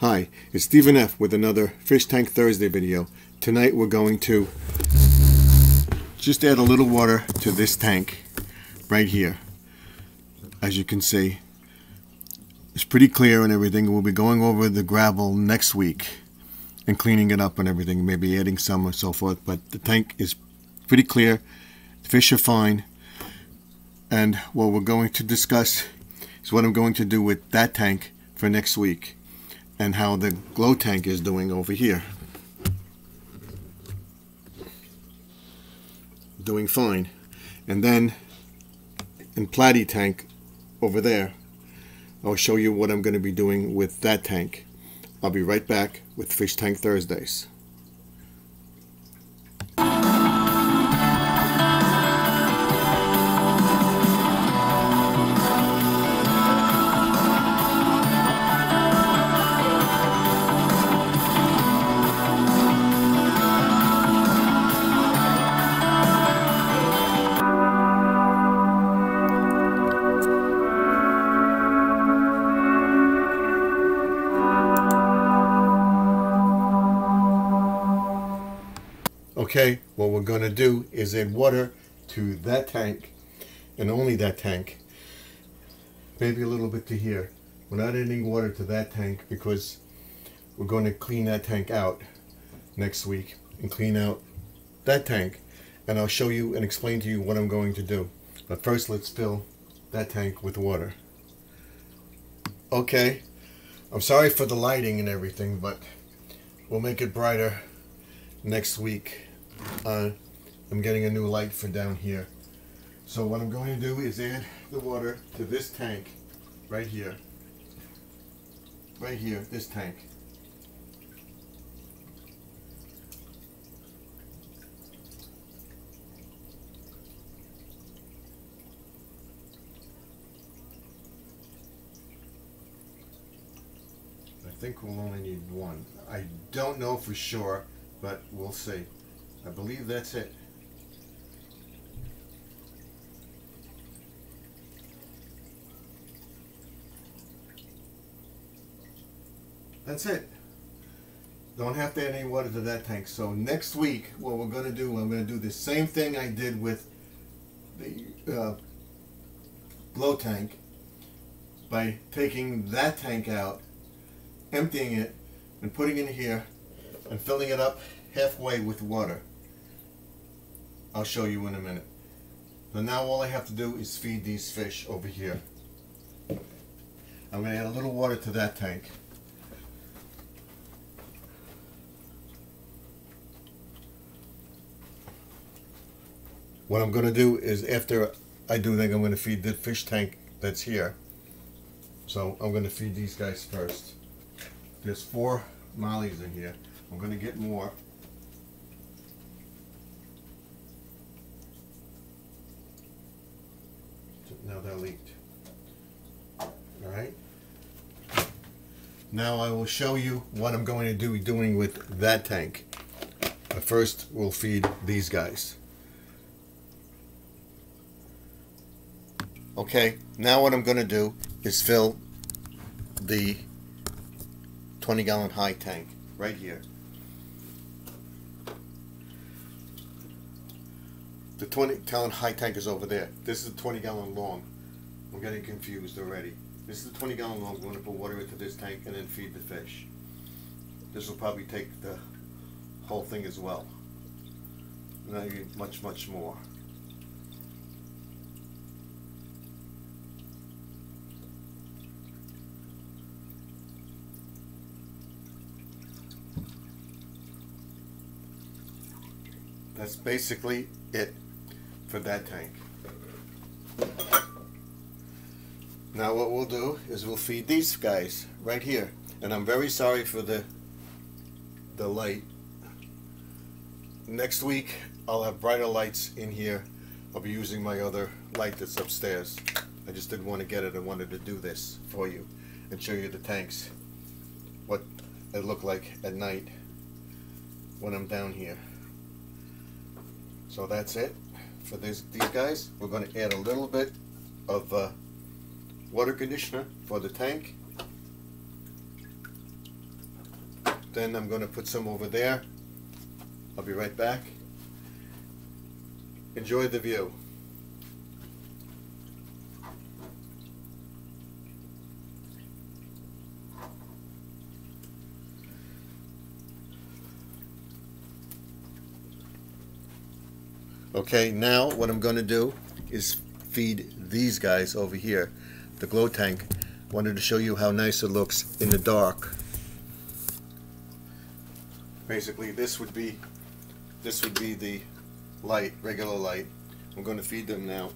Hi, it's Stephen F. with another Fish Tank Thursday video. Tonight we're going to just add a little water to this tank right here. As you can see, it's pretty clear and everything. We'll be going over the gravel next week and cleaning it up and everything, maybe adding some or so forth. But the tank is pretty clear. The fish are fine. And what we're going to discuss is what I'm going to do with that tank for next week and how the glow tank is doing over here. Doing fine. And then in Platy tank over there, I'll show you what I'm going to be doing with that tank. I'll be right back with Fish Tank Thursdays. Okay, what we're going to do is add water to that tank and only that tank. Maybe a little bit to here. We're not adding water to that tank because we're going to clean that tank out next week and clean out that tank and I'll show you and explain to you what I'm going to do. But first let's fill that tank with water. Okay, I'm sorry for the lighting and everything, but we'll make it brighter next week. Uh, I'm getting a new light for down here. So what I'm going to do is add the water to this tank right here. Right here, this tank. I think we'll only need one. I don't know for sure, but we'll see. I believe that's it. That's it. Don't have to add any water to that tank. So next week, what we're going to do, I'm going to do the same thing I did with the uh, glow tank by taking that tank out, emptying it, and putting it in here, and filling it up halfway with water. I'll show you in a minute. So now all I have to do is feed these fish over here. I'm going to add a little water to that tank. What I'm going to do is after I do that, I'm going to feed the fish tank that's here. So I'm going to feed these guys first. There's four mollies in here. I'm going to get more. Leaked. Alright. Now I will show you what I'm going to do doing with that tank. But first we'll feed these guys. Okay, now what I'm going to do is fill the 20 gallon high tank right here. The 20 gallon high tank is over there. This is the 20 gallon long. I'm getting confused already. This is the 20 gallon long. I'm going to put water into this tank and then feed the fish. This will probably take the whole thing as well. Even much, much more. That's basically it for that tank. Now what we'll do is we'll feed these guys right here. And I'm very sorry for the the light. Next week I'll have brighter lights in here. I'll be using my other light that's upstairs. I just didn't want to get it. I wanted to do this for you and show you the tanks. What it look like at night when I'm down here. So that's it for this, these guys. We're going to add a little bit of uh, water conditioner for the tank. Then I'm going to put some over there. I'll be right back. Enjoy the view. Okay, now what I'm going to do is feed these guys over here, the glow tank. Wanted to show you how nice it looks in the dark. Basically, this would be this would be the light, regular light. I'm going to feed them now.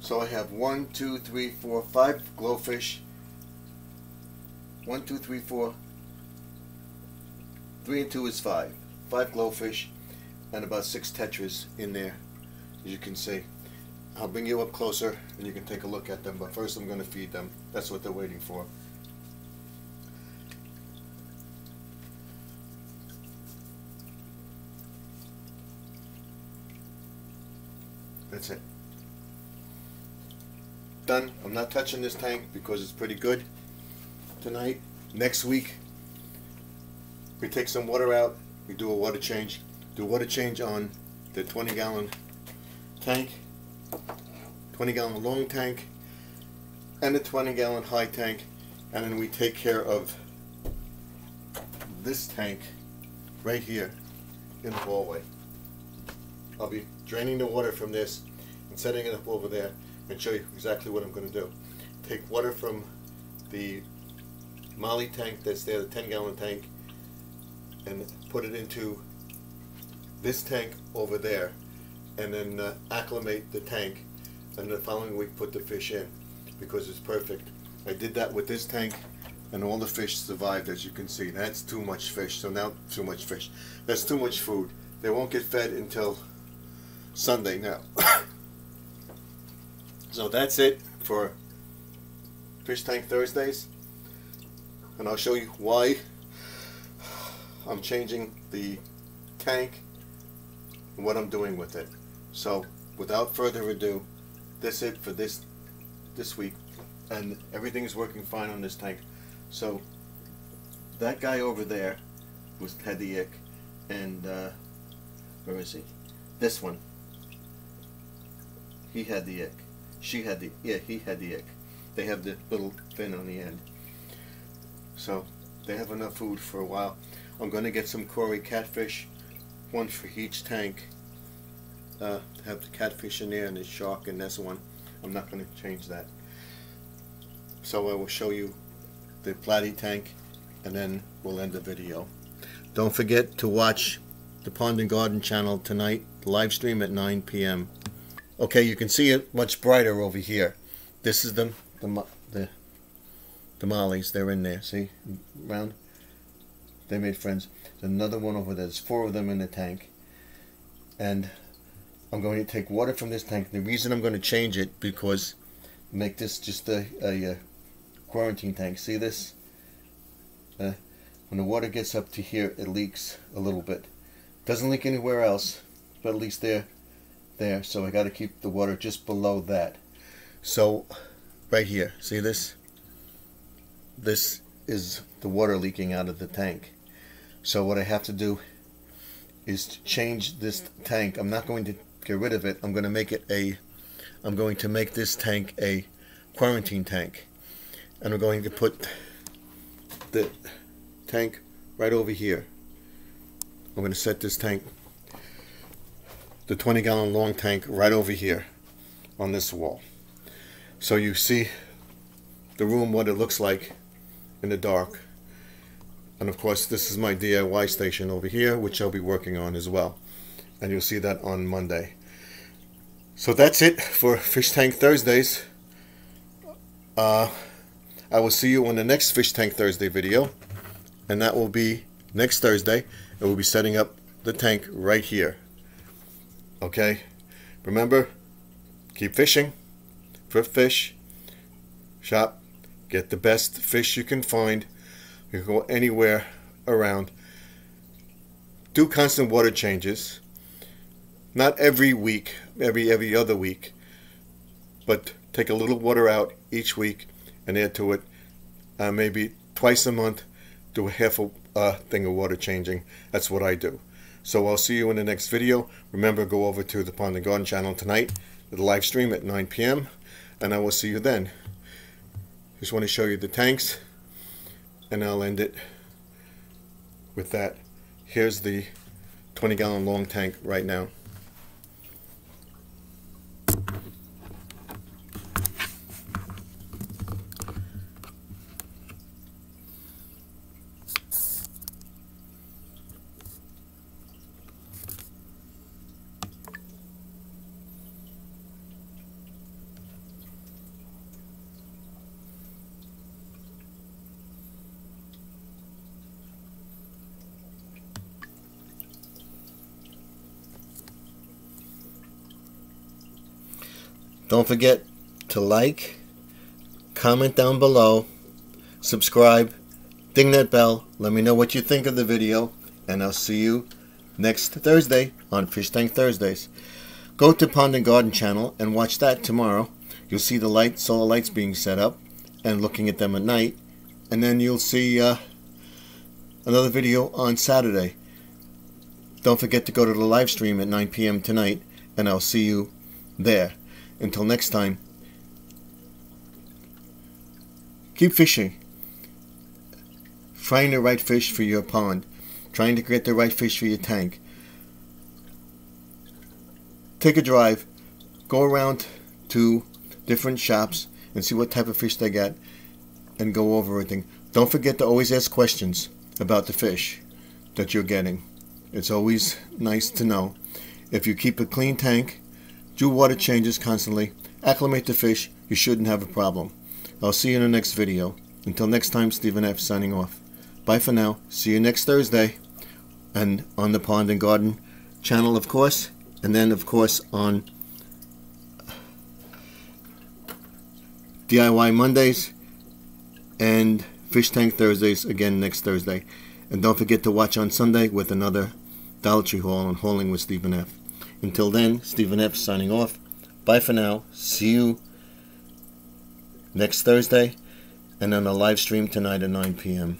So I have one, two, three, four, five GloFish. One, two, three, four. Three and two is five five GloFish, and about six tetras in there, as you can see. I'll bring you up closer and you can take a look at them, but first I'm going to feed them. That's what they're waiting for. That's it. Done. I'm not touching this tank because it's pretty good tonight. Next week, we take some water out we do a water change. Do water change on the 20 gallon tank, 20 gallon long tank, and a 20 gallon high tank, and then we take care of this tank right here in the hallway. I'll be draining the water from this and setting it up over there and show you exactly what I'm going to do. Take water from the Molly tank that's there, the 10 gallon tank, and put it into this tank over there and then uh, acclimate the tank and the following week put the fish in because it's perfect. I did that with this tank and all the fish survived as you can see. That's too much fish. So now too much fish. That's too much food. They won't get fed until Sunday now. so that's it for Fish Tank Thursdays. And I'll show you why I'm changing the tank and what I'm doing with it. So without further ado, that's it for this this week and everything is working fine on this tank. So that guy over there was had the ick and uh, where is he? This one. He had the ick. She had the yeah, he had the ick. They have the little fin on the end. So they have enough food for a while. I'm going to get some Cory catfish, one for each tank. Uh, have the catfish in there and the shark in this one. I'm not going to change that. So I will show you the platy tank and then we'll end the video. Don't forget to watch the Pond and Garden channel tonight, live stream at 9 p.m. Okay, you can see it much brighter over here. This is the the the, the mollies. They're in there. See, round. They made friends. There's another one over there. There's four of them in the tank. And I'm going to take water from this tank. The reason I'm going to change it because make this just a, a, a quarantine tank. See this? Uh, when the water gets up to here, it leaks a little bit. Doesn't leak anywhere else, but at least there, there. So I got to keep the water just below that. So, right here, see this? This is the water leaking out of the tank. So what I have to do is to change this tank. I'm not going to get rid of it. I'm going to make it a, I'm going to make this tank a quarantine tank. And I'm going to put the tank right over here. I'm going to set this tank, the 20 gallon long tank right over here on this wall. So you see the room, what it looks like in the dark. And of course, this is my DIY station over here, which I'll be working on as well. And you'll see that on Monday. So that's it for Fish Tank Thursdays. Uh, I will see you on the next Fish Tank Thursday video. And that will be next Thursday. And we'll be setting up the tank right here. Okay? Remember, keep fishing for fish. Shop. Get the best fish you can find you can go anywhere around. Do constant water changes. Not every week, every every other week, but take a little water out each week and add to it. uh, maybe twice a month, do a half a uh, thing of water changing. That's what I do. So I'll see you in the next video. Remember, go over to the Pond and Garden channel tonight, the live stream at 9 p.m., and I will see you then. Just want to show you the tanks, and I'll end it with that. Here's the 20 gallon long tank right now. Don't forget to like, comment down below, subscribe, ding that bell, let me know what you think of the video, and I'll see you next Thursday on Fish Tank Thursdays. Go to Pond and Garden channel and watch that tomorrow. You'll see the light, solar lights being set up and looking at them at night. And then you'll see uh, another video on Saturday. Don't forget to go to the live stream at 9 p.m. tonight, and I'll see you there. Until next time, keep fishing. Find the right fish for your pond. Trying to get the right fish for your tank. Take a drive. Go around to different shops and see what type of fish they got and go over everything. Don't forget to always ask questions about the fish that you're getting. It's always nice to know. If you keep a clean tank, do water changes constantly, acclimate the fish, you shouldn't have a problem. I'll see you in the next video. Until next time, Stephen F. signing off. Bye for now. See you next Thursday. And on the Pond and Garden channel, of course. And then, of course, on DIY Mondays and Fish Tank Thursdays again next Thursday. And don't forget to watch on Sunday with another Dollar Tree haul on Hauling with Stephen F. Until then, Stephen F. signing off. Bye for now. See you next Thursday and on a live stream tonight at 9 p.m.